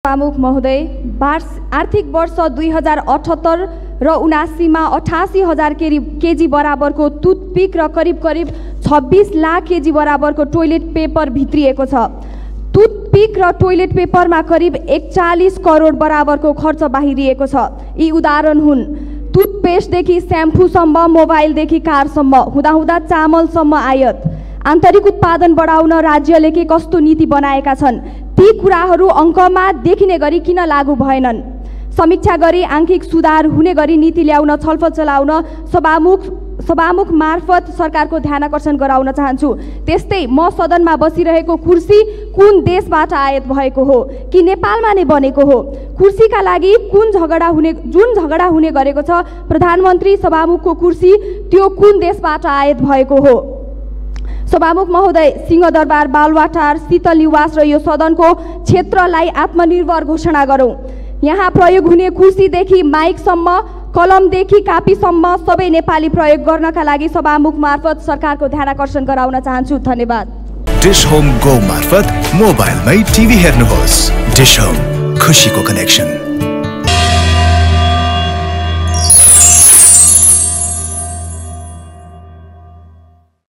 सभामुख महोदय आर्थिक वर्ष दुई हजार अठहत्तर र उनासीमा अठासी हजार केरी केजी बराबरको टुथपिक र करिब करिब छब्बिस लाख केजी बराबरको टोइलेट पेपर भित्रिएको छ। टुथपिक र टोइलेट पेपरमा करिब एकचालिस करोड बराबरको खर्च बाहिरिएको छ। यी उदाहरण हुन्। टुथपेस्टदेखि स्याम्पूसम्म मोबाइलदेखि कारसम्म हुँदाहुँदा चामलसम्म आयात। आन्तरिक उत्पादन बढाउन राज्यले के कस्तो नीति बनाएका छन्? ती कुराहरू अङ्कमा देखिने गरी किन लागू भएनन्? समीक्षा गरी आङ्किक सुधार हुने गरी नीति ल्याउन छलफल चलाउन सभामुख सभामुख मार्फत सरकारको ध्यान आकर्षण गराउन चाहन्छु। त्यस्तै म सदनमा बसिरहेको कुर्सी कुन देशबाट आयात भएको हो कि नेपालमा नै बनेको हो? कुर्सीका लागि कुन झगडा हुने जुन झगडा हुने गरेको छ प्रधानमन्त्री सभामुखको कुर्सी त्यो कुन देशबाट आयात भएको हो? सभामुख महोदय सिंहदरबार बालुवाटार शीतल निवास र यो सदनको क्षेत्रलाई आत्मनिर्भर घोषणा गरौँ। यहाँ प्रयोग हुने कुर्सीदेखि माइकसम्म कलमदेखि कापीसम्म सबै नेपाली प्रयोग गर्नका लागि सभामुख मार्फत सरकारको ध्यान आकर्षण गराउन चाहन्छु। धन्यवाद। डिस होम गो मार्फत मोबाइलमै टिभी हेर्नुहोस्। डिस होम खुसीको कनेक्सन।